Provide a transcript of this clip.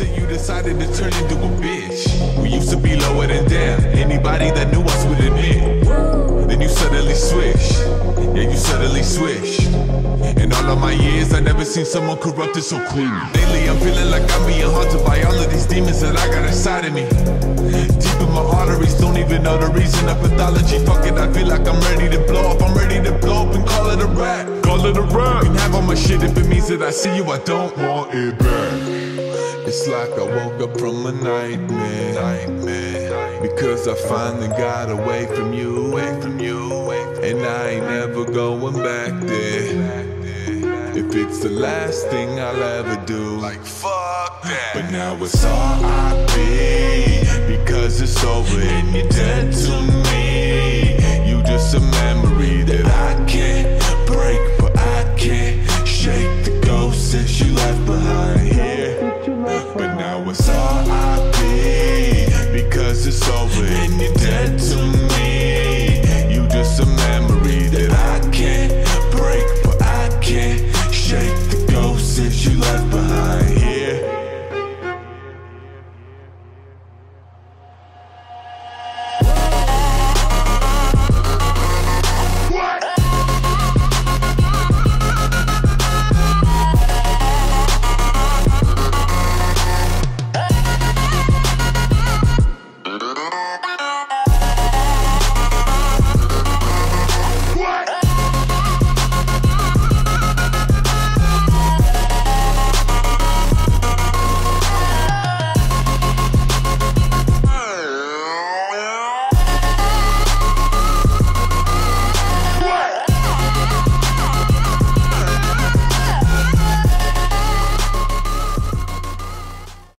it you decided to turn into a bitch? We used to be lower than down. Anybody that knew us would admit. Then you suddenly switch. Yeah, you suddenly switch. In all of my years, I never seen someone corrupted so quick. Lately, I'm feeling like I'm being haunted by all of these demons that I got inside of me. Deep in my arteries, don't even know the reason of pathology. Fuck it, I feel like I'm ready to blow up. I'm ready to blow up and call it a rap. Call it a rap. You can have all my shit if it means that I see you, I don't want it back. It's like I woke up from a nightmare, nightmare. Because I finally got away from you, away from you, and I ain't never going back there. If it's the last thing I'll ever do, like fuck that. But now it's R.I.P. Because it's it's over and you're dead to me.